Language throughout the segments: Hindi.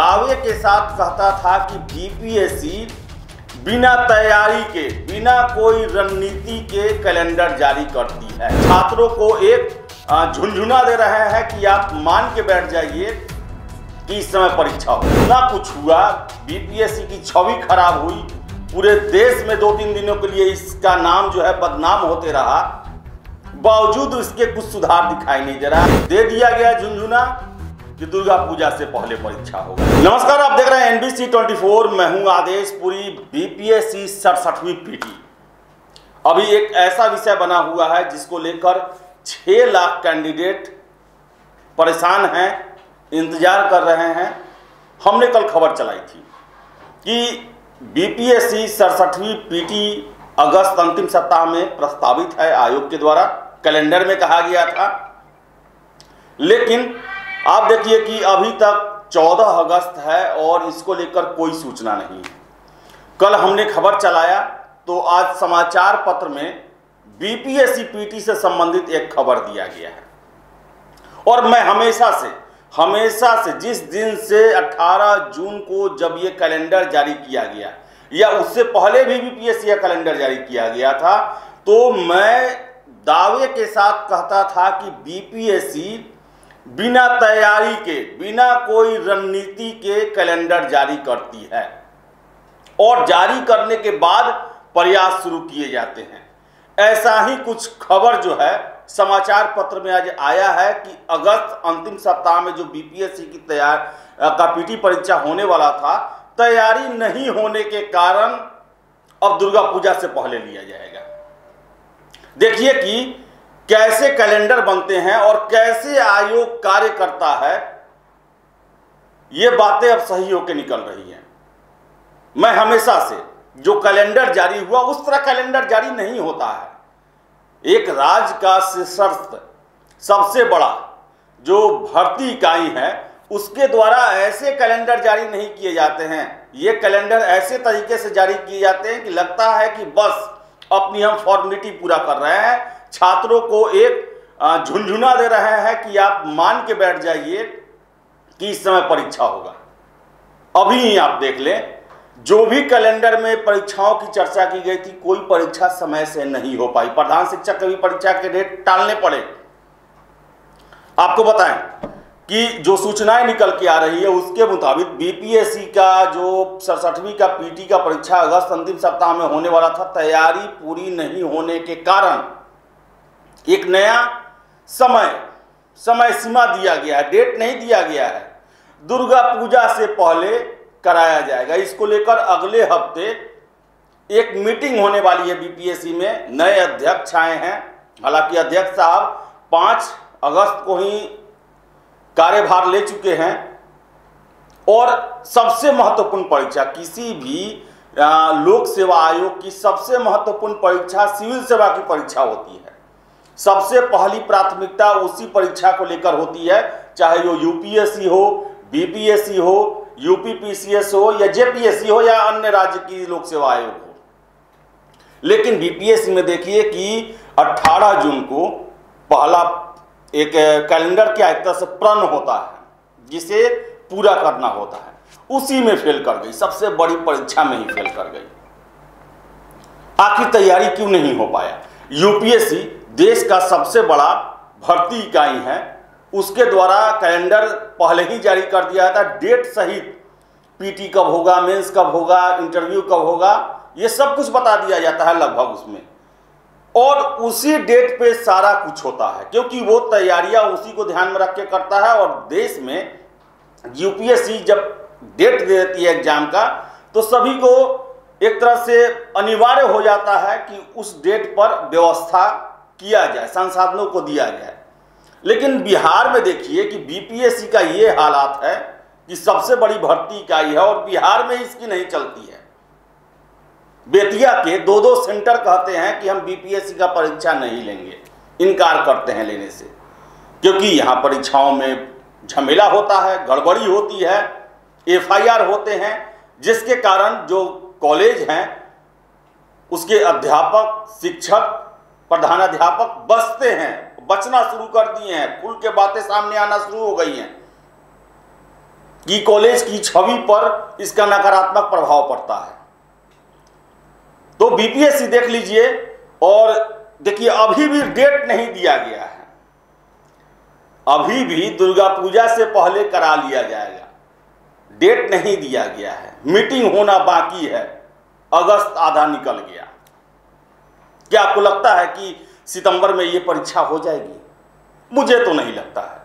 दावे के साथ कहता था कि बीपीएससी बिना तैयारी के, बिना कोई रणनीति के कैलेंडर जारी करती है। छात्रों को एक झुंझुना दे रहे हैं कि आप मान के बैठ जाइए कि इस समय परीक्षा हो। ना कुछ हुआ बीपीएससी की छवि खराब हुई। पूरे देश में दो तीन दिनों के लिए इसका नाम जो है बदनाम होते रहा। बावजूद इसके कुछ सुधार दिखाई नहीं दे रहा। दे दिया गया झुंझुना कि दुर्गा पूजा से पहले परीक्षा होगा नमस्कार, आप देख रहे हैं एनबीसी 24 मैं हूँ आदेश पुरी बीपीएससी सड़सठवीं पीटी। अभी एक ऐसा विषय बना हुआ है जिसको लेकर 6 लाख कैंडिडेट परेशान हैं, इंतज़ार कर रहे हैं। हमने कल खबर चलाई थी कि बीपीएससी सड़सठवीं पीटी अगस्त अंतिम सप्ताह में प्रस्तावित है आयोग के द्वारा। कैलेंडर में कहा गया था। लेकिन आप देखिए कि अभी तक 14 अगस्त है और इसको लेकर कोई सूचना नहीं है। कल हमने खबर चलाया तो आज समाचार पत्र में बीपीएससी पीटी से संबंधित एक खबर दिया गया है। और मैं हमेशा से हमेशा से, जिस दिन से 18 जून को जब ये कैलेंडर जारी किया गया, या उससे पहले भी बीपीएससी का कैलेंडर जारी किया गया था तो मैं दावे के साथ कहता था कि बीपीएससी बिना तैयारी के, बिना कोई रणनीति के कैलेंडर जारी करती है। और जारी करने के बाद प्रयास शुरू किए जाते हैं। ऐसा ही कुछ खबर जो है, समाचार पत्र में आज आया है कि अगस्त अंतिम सप्ताह में जो बीपीएससी की तैयार का पीटी परीक्षा होने वाला था, तैयारी नहीं होने के कारण अब दुर्गा पूजा से पहले लिया जाएगा। देखिए कि कैसे कैलेंडर बनते हैं और कैसे आयोग कार्य करता है, ये बातें अब सही होकर निकल रही हैं। मैं हमेशा से, जो कैलेंडर जारी हुआ, उस तरह कैलेंडर जारी नहीं होता है। एक राज्य का सशस्त्र सबसे बड़ा, जो भर्ती इकाई है, उसके द्वारा ऐसे कैलेंडर जारी नहीं किए जाते हैं। ये कैलेंडर ऐसे तरीके से जारी किए जाते हैं कि लगता है कि बस, अपनी हम फॉर्मेलिटी पूरा कर रहे हैं छात्रों को एक झुंझुना दे रहे हैं कि आप मान के बैठ जाइए कि इस समय परीक्षा होगा। अभी ही आप देख लें, जो भी कैलेंडर में परीक्षाओं की चर्चा की गई थी, कोई परीक्षा समय से नहीं हो पाई। प्रधान शिक्षक के भी परीक्षा के डेट टालने पड़े। आपको बताएँ कि जो सूचनाएँ निकल के आ रही है, उसके मुताबिक बीपीएससी का जो सड़सठवीं का पीटी का परीक्षा अगस्त अंतिम सप्ताह में होने वाला था, तैयारी पूरी नहीं होने के कारण एक नया समय समय सीमा दिया गया है डेट नहीं दिया गया है। दुर्गा पूजा से पहले कराया जाएगा। इसको लेकर अगले हफ़्ते एक मीटिंग होने वाली है बीपीएससी में। नए अध्यक्ष आए हैं। हालाँकि अध्यक्ष साहब पाँच अगस्त को ही कार्यभार ले चुके हैं। और सबसे महत्वपूर्ण परीक्षा, किसी भी लोक सेवा आयोग की सबसे महत्वपूर्ण परीक्षा सिविल सेवा की परीक्षा होती है। सबसे पहली प्राथमिकता उसी परीक्षा को लेकर होती है, चाहे वो यूपीएससी हो बीपीएससी हो यूपीपीसीएस हो, या जेपीएससी हो, या अन्य राज्य की लोक सेवा आयोग हो। लेकिन बीपीएससी में देखिए कि 18 जून को पहला एक कैलेंडर के तरह से प्रण होता है, जिसे पूरा करना होता है। उसी में फेल कर गई, सबसे बड़ी परीक्षा में ही फेल कर गई। आखिर तैयारी क्यों नहीं हो पाया? यूपीएससी देश का सबसे बड़ा भर्ती इकाई है। उसके द्वारा कैलेंडर पहले ही जारी कर दिया था। डेट सहित पीटी कब होगा, मेंस कब होगा, इंटरव्यू कब होगा, ये सब कुछ बता दिया जाता है लगभग उसमें। और उसी डेट पे सारा कुछ होता है, क्योंकि वो तैयारियाँ उसी को ध्यान में रख के करता है। और देश में यूपीएससी जब डेट दे देती है एग्ज़ाम का तो सभी को एक तरह से अनिवार्य हो जाता है कि उस डेट पर व्यवस्था किया जाए, संसाधनों को दिया जाए। लेकिन बिहार में देखिए कि बीपीएससी का ये हालात है कि सबसे बड़ी भर्ती इकाई है और बिहार में इसकी नहीं चलती है। बेतिया के दो दो सेंटर कहते हैं कि हम बीपीएससी का परीक्षा नहीं लेंगे, इनकार करते हैं लेने से। क्योंकि यहाँ परीक्षाओं में झमेला होता है, गड़बड़ी होती है एफआईआर होते हैं, जिसके कारण जो कॉलेज हैं, उसके अध्यापक, शिक्षक प्रधानाध्यापक बचते हैं, बचना शुरू कर दिए हैं, खुल के बातें सामने आना शुरू हो गई हैं। कि कॉलेज की छवि पर इसका नकारात्मक प्रभाव पड़ता है। तो बीपीएससी देख लीजिए, और देखिए, अभी भी डेट नहीं दिया गया है। अभी भी दुर्गा पूजा से पहले करा लिया जाएगा। डेट नहीं दिया गया है। मीटिंग होना बाकी है। अगस्त आधा निकल गया। क्या आपको लगता है कि सितंबर में ये परीक्षा हो जाएगी? मुझे तो नहीं लगता है।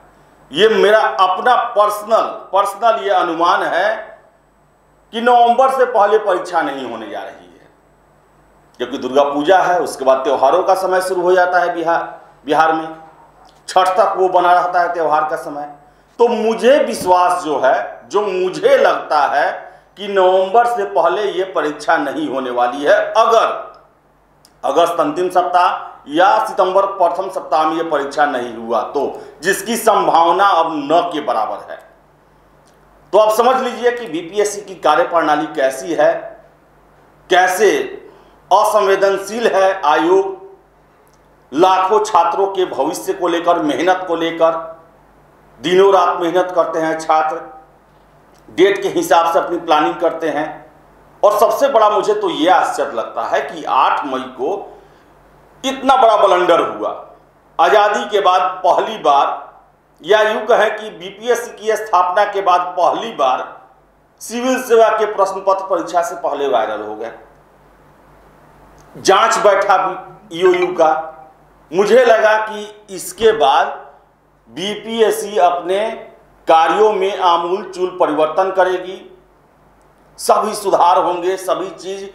ये मेरा अपना पर्सनल पर्सनल ये अनुमान है कि नवंबर से पहले परीक्षा नहीं होने जा रही है। क्योंकि दुर्गा पूजा है, उसके बाद त्योहारों का समय शुरू हो जाता है बिहार बिहार में। छठ तक वो बना रहता है त्योहार का समय। तो मुझे विश्वास जो है, जो मुझे लगता है कि नवंबर से पहले ये परीक्षा नहीं होने वाली है, अगर अगस्त अंतिम सप्ताह या सितंबर प्रथम सप्ताह में यह परीक्षा नहीं हुआ तो जिसकी संभावना अब न के बराबर है। तो आप समझ लीजिए कि बीपीएससी की कार्यप्रणाली कैसी है, कैसे असंवेदनशील है आयोग, लाखों छात्रों के भविष्य को लेकर, मेहनत को लेकर, दिनों रात मेहनत करते हैं छात्र, डेट के हिसाब से अपनी प्लानिंग करते हैं और सबसे बड़ा मुझे तो यह आश्चर्य लगता है कि 8 मई को इतना बड़ा बलंडर हुआ। आज़ादी के बाद पहली बार, या यूँ कहें कि बीपीएससी की स्थापना के बाद पहली बार, सिविल सेवा के प्रश्न पत्र परीक्षा से पहले वायरल हो गए। जाँच बैठा ईओयू का। मुझे लगा कि इसके बाद बीपीएससी अपने कार्यों में आमूल चूल परिवर्तन करेगी। सभी सुधार होंगे, सभी चीज़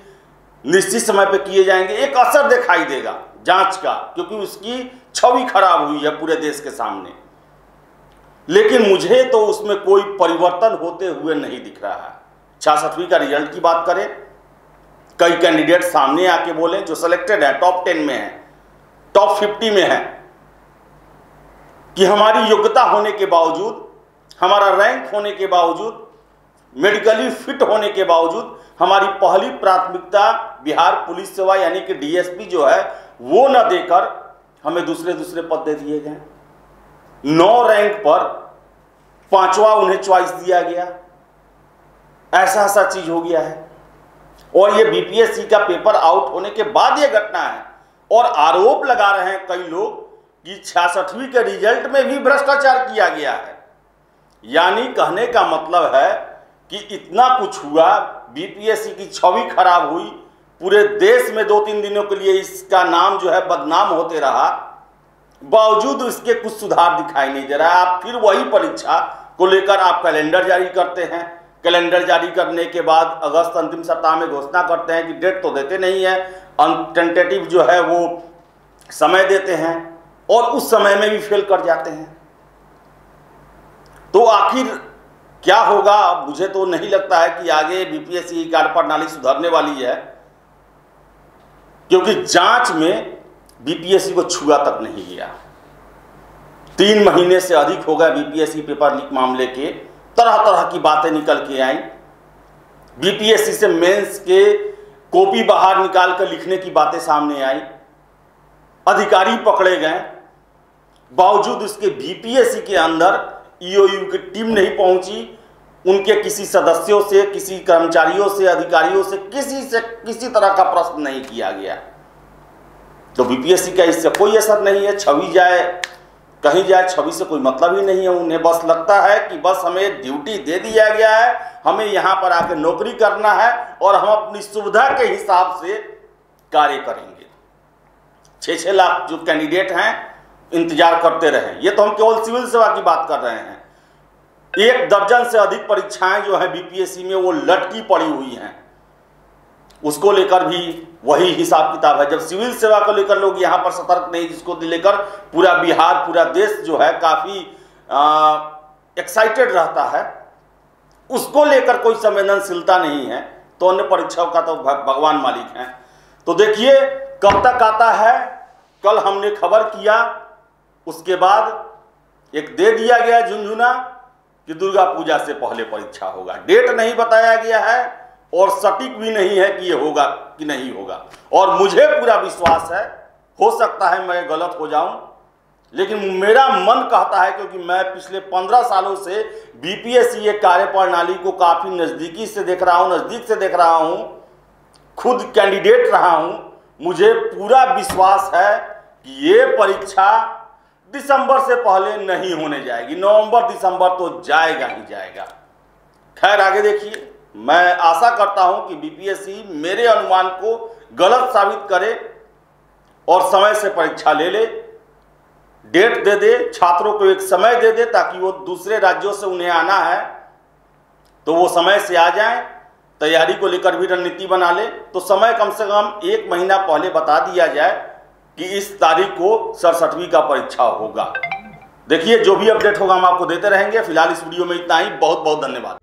निश्चित समय पे किए जाएँगे। एक असर दिखाई देगा जाँच का, क्योंकि उसकी छवि खराब हुई है पूरे देश के सामने। लेकिन मुझे तो उसमें कोई परिवर्तन होते हुए नहीं दिख रहा है। छियासठवीं का रिज़ल्ट की बात करें, कई कैंडिडेट सामने आके बोले, जो सिलेक्टेड है टॉप टेन में है टॉप फिफ्टी में है, कि हमारी योग्यता होने के बावजूद, हमारा रैंक होने के बावजूद मेडिकली फिट होने के बावजूद हमारी पहली प्राथमिकता बिहार पुलिस सेवा यानी कि डीएसपी जो है, वो न देकर हमें दूसरे दूसरे पद दे दिए गए। नौ रैंक पर पांचवा उन्हें चॉइस दिया गया। ऐसा ऐसा चीज़ हो गया है। और ये बीपीएससी का पेपर आउट होने के बाद ये घटना है। और आरोप लगा रहे हैं कई लोग कि छियासठवीं के रिज़ल्ट में भी भ्रष्टाचार किया गया है। यानी कहने का मतलब है कि इतना कुछ हुआ बीपीएससी की छवि खराब हुई, पूरे देश में दो तीन दिनों के लिए इसका नाम जो है बदनाम होते रहा, बावजूद इसके कुछ सुधार दिखाई नहीं दे रहा। आप फिर वही परीक्षा को लेकर आप कैलेंडर जारी करते हैं। कैलेंडर जारी करने के बाद अगस्त अंतिम सप्ताह में घोषणा करते हैं कि डेट तो देते नहीं है टेंटेटिव जो है वो समय देते हैं और उस समय में भी फेल कर जाते हैं। तो आखिर क्या होगा? मुझे तो नहीं लगता है कि आगे बीपीएससी की कार्यप्रणाली सुधरने वाली है, क्योंकि जाँच में बीपीएससी को छुआ तक नहीं गया। तीन महीने से अधिक हो गया बीपीएससी पेपर लीक मामले के तरह तरह की बातें निकल के आई। बीपीएससी से मेंस के कॉपी बाहर निकाल कर लिखने की बातें सामने आई। अधिकारी पकड़े गए। बावजूद उसके बीपीएससी के अंदर ईओयू की टीम नहीं पहुँची उनके किसी सदस्यों से, किसी कर्मचारियों से, अधिकारियों से, किसी से, किसी तरह का प्रश्न नहीं किया गया। तो बीपीएससी का इससे कोई असर नहीं है, छवि जाए, कहीं जाए, छवि से कोई मतलब ही नहीं है उन्हें। बस लगता है कि बस हमें ड्यूटी दे दिया गया है, हमें यहाँ पर आकर नौकरी करना है और हम अपनी सुविधा के हिसाब से कार्य करेंगे। छः छः लाख जो कैंडिडेट हैं, इंतज़ार करते रहे। ये तो हम केवल सिविल सेवा की बात कर रहे हैं। एक दर्जन से अधिक परीक्षाएँ जो है बीपीएससी में वो लटकी पड़ी हुई हैं। उसको लेकर भी वही हिसाब किताब है। जब सिविल सेवा को लेकर लोग यहाँ पर सतर्क नहीं, जिसको लेकर पूरा बिहार, पूरा देश जो है काफ़ी एक्साइटेड रहता है, उसको लेकर कोई संवेदनशीलता नहीं है तो अन्य परीक्षाओं का तो भगवान मालिक हैं। तो देखिए, कब तक आता है? कल हमने खबर किया, उसके बाद एक दे दिया गया झुंझुना। कि दुर्गा पूजा से पहले परीक्षा होगा। डेट नहीं बताया गया है और सटीक भी नहीं है कि ये होगा कि नहीं होगा। और मुझे पूरा विश्वास है, हो सकता है मैं गलत हो जाऊँ, लेकिन मेरा मन कहता है क्योंकि मैं पिछले पंद्रह सालों से बीपीएससी ये कार्य प्रणाली को काफ़ी नज़दीकी से देख रहा हूँ, नज़दीक से देख रहा हूँ, खुद कैंडिडेट रहा हूँ। मुझे पूरा विश्वास है कि ये परीक्षा दिसंबर से पहले नहीं होने जाएगी। नवंबर, दिसंबर तो जाएगा ही जाएगा। खैर, आगे देखिए। मैं आशा करता हूँ कि बीपीएससी मेरे अनुमान को गलत साबित करे और समय से परीक्षा ले ले। डेट दे दे, छात्रों को एक समय दे दे ताकि वो दूसरे राज्यों से उन्हें आना है। तो वो समय से आ जाए, तैयारी को लेकर भी रणनीति बना ले। तो समय कम से कम एक महीना पहले बता दिया जाए कि इस तारीख को सड़सठवीं का परीक्षा होगा। देखिए, जो भी अपडेट होगा हम आपको देते रहेंगे। फ़िलहाल इस वीडियो में इतना ही। बहुत बहुत धन्यवाद।